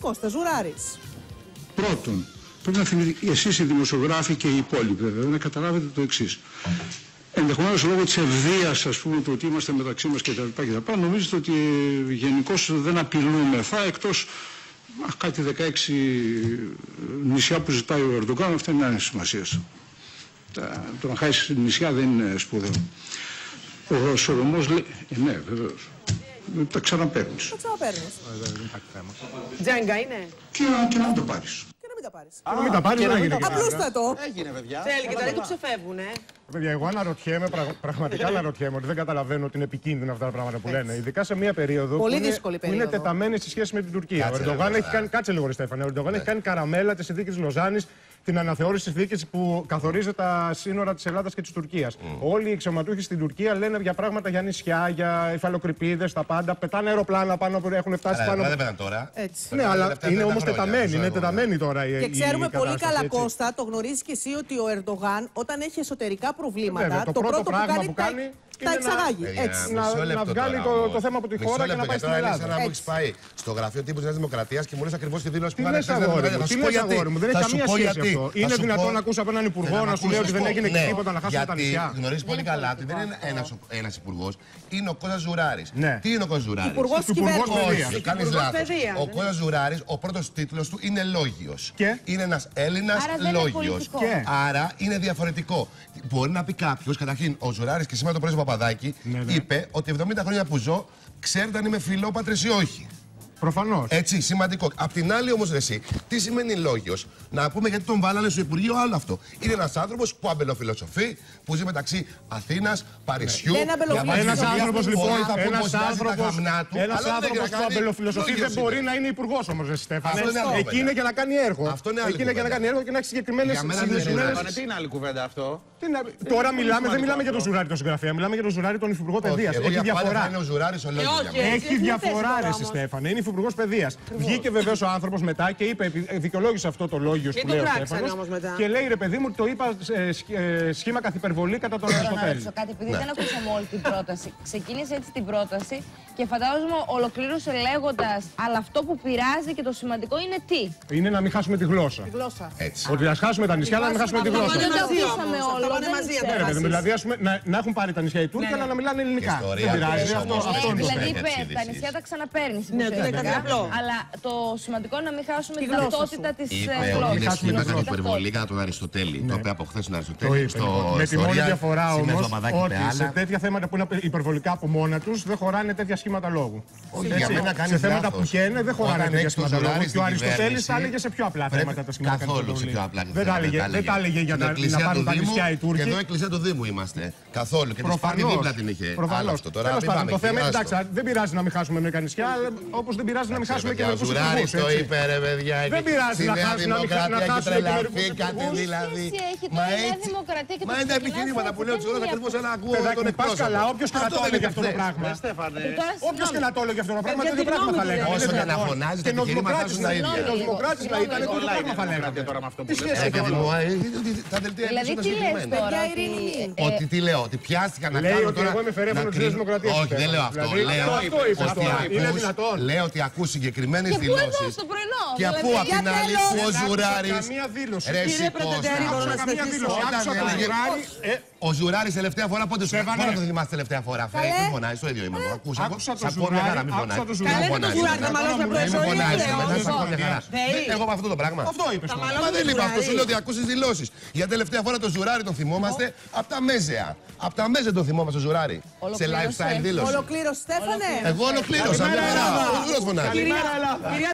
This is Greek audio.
Κώστα Ζουράρης. Πρώτον, πρέπει να θυμηθείτε εσείς οι δημοσιογράφοι και οι υπόλοιποι βέβαια να καταλάβετε το εξής. Ενδεχομένως λόγω της ευδίας, ας πούμε, του ότι είμαστε μεταξύ μας κτλ. κτλ. Νομίζετε ότι γενικώς δεν απειλούμεθα εκτός κάτι 16 νησιά που ζητάει ο Ερντογκάν. Αυτά είναι άλλη σημασία. Το να χάσει νησιά δεν είναι σπουδαίο. Ο Σολομός λέει. Ε, ναι, βεβαίως. Τα ξαναπαίρνεις. Το ξαναπαίρνεις. Τζέγκα είναι. Και, να- και να μην το πάρεις. Και να μην τα πάρεις. Να μην τα πάρεις, δεν έγινε. Απλούστατο. Έγινε, παιδιά. Θέλει και τα λέει του ξεφεύγουν, ε. Παιδιά, εγώ αναρωτιέμαι, πραγ- πραγματικά αναρωτιέμαι ότι δεν καταλαβαίνω ότι είναι επικίνδυνα αυτά τα πράγματα που λένε. Ειδικά σε μια περίοδο Πολύ που, είναι, δύσκολη που είναι περίοδο. τεταμένη στη σχέση με την Τουρκία. Κάτσε, ο Ερντογάν ρε, έχει βέβαια. κάνει. Κάτσε λίγο, ρε Στέφανε. Ο Ερντογάν έχει κάνει καραμέλα της συνθήκης της Λοζάνης, την αναθεώρηση τη συνθήκη που καθορίζει τα σύνορα της Ελλάδας και της Τουρκίας. Όλοι οι εξωματούχοι στην Τουρκία λένε για πράγματα για νησιά, για υφαλοκρηπίδες, τα πάντα. Πετάνε αεροπλάνα πάνω που έχουν φτάσει Άρα, πάνω. δεν πέθαν τώρα. Έτσι. Ναι, αλλά τελευταία είναι 30 όμως χρόνια, τεταμένη. ξέρω Είναι εγώ, ναι. τεταμένη τώρα η Και η ξέρουμε πολύ κατάσταση, καλά, έτσι. Κώστα, το γνωρίζεις και εσύ ότι ο Ερντογάν όταν έχει εσωτερικά προβλήματα, Βέβαια, το πρώτο πράγμα που τα- κάνει τα είναι να- εξαγάγει. Παιδιά, Έτσι. να- μισό να λεπτό βγάλει τώρα το- όμως. το θέμα από τη Μισό χώρα και λεπτό, να πάει γιατί τώρα στην είναι Ελλάδα. σαν να μου Έτσι. έχει πάει στο γραφείο τύπου τη Νέας Δημοκρατίας και μου λε ακριβώ τη δήλωση Τι που λες έκανε αγόρι μου, Θα τι σου πω λες γιατί. αγόρι μου, δεν έχει Θα σου καμία πω σχέση γιατί. αυτό. Θα Είναι σου δυνατόν πω- να ακούς από έναν υπουργό Θέλω να σου λέει ότι δεν ακούσεις έγινε το- και τίποτα, να χάσουμε τα γιατί νησιά. γνωρίζεις πολύ καλά ότι δεν είναι ένας υπουργός, είναι ο Κώστας Ζουράρης. Ναι. Τι είναι ο Κώστας Ζουράρης; Υπουργός Υπουργός κυβέρνησης. παιδείας. Όχι, κάνεις Υπουργός λάθος. παιδείας, Ο δεν Κώστας Ζουράρης, ο πρώτος τίτλος του είναι λόγιος. Και; Είναι ένας Έλληνας Άρα δεν είναι λόγιος. πολιτικό. Και; Άρα είναι διαφορετικό. Μπορεί να πει κάποιος, καταρχήν, ο Ζουράρης και σήμερα το πρωί στο Παπαδάκι Ναι, ναι. είπε ότι 70 χρόνια που ζω, ξέρετε αν είμαι φιλόπατρε ή όχι. Προφανώς. Έτσι, σημαντικό. Απ' την άλλη όμως, εσύ, τι σημαίνει λόγιος; Να πούμε γιατί τον βάλανε στο Υπουργείο άλλο αυτό. Είναι ένας άνθρωπος που αμπελοφιλοσοφεί, που ζει μεταξύ Αθήνας, Παρισιού. Δεν αμπελοφιλοσοφεί. Ένας άνθρωπος λοιπόν, ένας άνθρωπος Ένας που αμπελοφιλοσοφεί δεν μπορεί να είναι υπουργός όμως, ρε Στέφανε. Αυτό είναι άλλη Εκεί κουβέντα. είναι για να κάνει έργο. Αυτό είναι άλλη Εκεί είναι για να κουβέντα. κάνει έργο και να έχει συγκεκριμένες Για μένα δεν είναι συγκεκριμένες- Ζουράρης. Τι είναι άλλη κουβέντα αυτό; Τι να- Τώρα μιλάμε, δεν μιλάμε για τον Ζουράρη τον συγγραφέα, μιλάμε για τον Ζουράρη τον υφυπουργό παιδείας. Εγώ Έχει για πάντα θα διαφορά. είναι ο Ζουράρης ο λόγιος. όχι, έτσι. Έχει Εθνική διαφορά, θέση ρε τώρα στη όμως; Στέφανε. Είναι υφυπουργός παιδείας. Βγήκε βεβαίως ο άνθρωπος μετά και είπε, επι- ε, δικαιολόγησε αυτό το λόγιο Μην που το λέει ο κράξανε Στέφανος όμως μετά. Και λέει ρε παιδί μου, το είπα ε, σχ- ε, σχήμα καθυπερβολή κατά τον Θέλω να Αριστοτέλη. ρωτήσω κάτι, επειδή δεν ακούσαμε όλη την πρόταση. Ξεκίνησε έτσι την πρόταση και φαντάζομαι ολοκλήρωσε λέγοντας Αλλά αυτό που πειράζει και το σημαντικό είναι τι; Είναι να μην χάσουμε τη γλώσσα. Γλώσσα. Έτσι. Ότι ας χάσουμε τα νησιά, αλλά να μην χάσουμε τη Αυτό γλώσσα. πάνε Δεν το μαζί ακούσαμε όμως, όλο, αυτά πάνε δεν μαζί, ξέρω. Ναι, ρε παιδί μου, αποφάσεις. δηλαδή ας πούμε, να, να έχουν πάρει τα νησιά οι Τούρκοι, Ναι, αλλά ναι. να μιλάνε ελληνικά. ιστορία Δεν πειράζει, αυτής αυτό, όμως, αυτό έχει είναι το δηλαδή έτσι, πε- έτσι, τα έτσι. νησιά τα ξαναπαίρνεις. Ναι, δεν είναι κάτι απλό. Αλλά το σημαντικό είναι να μην χάσουμε Τη την γλώσσα ταυτότητα της Είπε ότι γλώσσας. είναι χάσουμε σχήμα τη γλώσσα. υπερβολή κατά τον Αριστοτέλη. Το είπε από χθες τον Το Αριστοτέλη. είπε. λοιπόν. Με τη μόνη ιστορία, διαφορά σήμερα όμως στο Παπαδάκι ότι είπε σε άλλα. τέτοια θέματα που είναι υπερβολικά από μόνα τους δεν χωράνε τέτοια σχήματα λόγου. Όχι, Έτσι. για μένα σε κάνεις θέματα λάθος. που καίνε δεν χωράνε Όταν τέτοια έχεις τον σχήματα λόγου. Ζουράρη Και ο στην Αριστοτέλης κυβέρνηση, τα έλεγε σε πιο απλά πρέπει- θέματα τα σχήματα Καθόλου σε υπερβολής. πιο απλά Δεν τα έλεγε, δεν τα έλεγε για Στην να, εκκλησία να πάρουν του τα Δήμου νησιά οι Και Τούρκοι. εδώ εκκλησία του Δήμου είμαστε. Καθόλου. Και της Σπάνη δίπλα την είχε. Άλλο Προφανώ. αυτό τώρα. Τέλος μην πάντων, πάμε το εκεί, θέμα είναι άστο. εντάξει, δεν πειράζει να μην χάσουμε μερικά νησιά, αλλά όπως δεν πειράζει να μην χάσουμε και Ο μερικού Ζουράρης υπουργού. το είπε ρε παιδιά. Δεν πειράζει Στη να Νέα χάσουμε- να μην χα- να Δημοκρατία έχει χάσουμε και τρελαθεί μερικούς κάτι υπουργούς. δηλαδή. Τι σχέση έχει Μα τώρα η Νέα έτσι. Δημοκρατία και Μα το είναι τα ξεκινάει επιχειρήματα αυτό που λέω δεν Τσουρός είναι ακριβώς για- ένα ακούω Παιδάκι τον μου, πας εκπρόσωπο. καλά, όποιος και να Αυτό το δεν έλεγε είπε αυτό το χθες. πράγμα. Στέφανε. Και τώρα, Όποιο και να το έλεγε αυτό το πράγμα, Για το τη ίδιο πράγμα θα γνώμη λέγανε. του Όσο Είναι και να δυνατόν. φωνάζει, τα Και επιχειρήματά νοσοκράτης σου τα να ίδια. ήταν, και νοσοκράτης να ήταν, το ίδιο Όλα πράγμα είναι θα λέγανε. δημοκρατία τώρα με αυτό που Τι σχέση λέτε. Ε, παιδί μου, ε, τα δελτία Δηλαδή είναι τι λες συγκεκριμένα. τώρα, Παιδιά, ότι, ειρήνη. ε, Ότι τι λέω, ότι πιάστηκα να Λέει κάνω ότι τώρα. εγώ είμαι φερέφωνος να της Νέας κρίνω- Δημοκρατίας, Όχι, δεν λέω αυτό. Δηλαδή, Λέω αυτό είπε, ότι αυτό. Είναι ακούς- δυνατόν. Λέω ότι ακούς συγκεκριμένες Και πού εδώ δηλώσεις. στο πρωινό. Και δηλαδή, αφού απ' την για άλλη τέλος. που ο Δεν άκουσα Ζουράρης. καμία δήλωση. Ρε Κύριε εσύ Πρετεντέρη, Κώστα. μπορώ να Άκουσα καμία συνεχίσω. δήλωση. Όταν Άκουσα τον έλεγε- Ζουράρη. ε, Ο Ζουράρης τελευταία φορά πότε σου Στέφανε. Πότε το θυμάσαι τελευταία φορά. Φέρε, Καλέ. μην φωνάζεις, το ίδιο είμαι εγώ. Ακούς, Άκουσα ακούς, τον ακούω μια Ζουράρη, χαρά, μην άκουσα φωνάζεις. τον Μην Ζουράρη. Καλέ, φωνάζεις, τον Ζουράρη, μετά. θα μαλώσουμε Μην πρωί-πρωί, φωνάζεις, λέω. μετά θα ακούω μια χαρά. Θεή. Δεν- Εγώ από αυτό το πράγμα. Αυτό είπες Τα τώρα. μαλώσουμε Μα δεν είπα αυτό, Ζουράρη. σου λέω ότι ακούσει δηλώσεις. Για τελευταία φορά το Ζουράρι τον θυμόμαστε από τα μέζεα. Από τα μέζε τον θυμόμαστε το Ζουράρι. Σε Ολοκλήρωσε. lifestyle δήλωση. Ολοκλήρωση, Στέφανε. Εγώ ολοκλήρωσα. Μια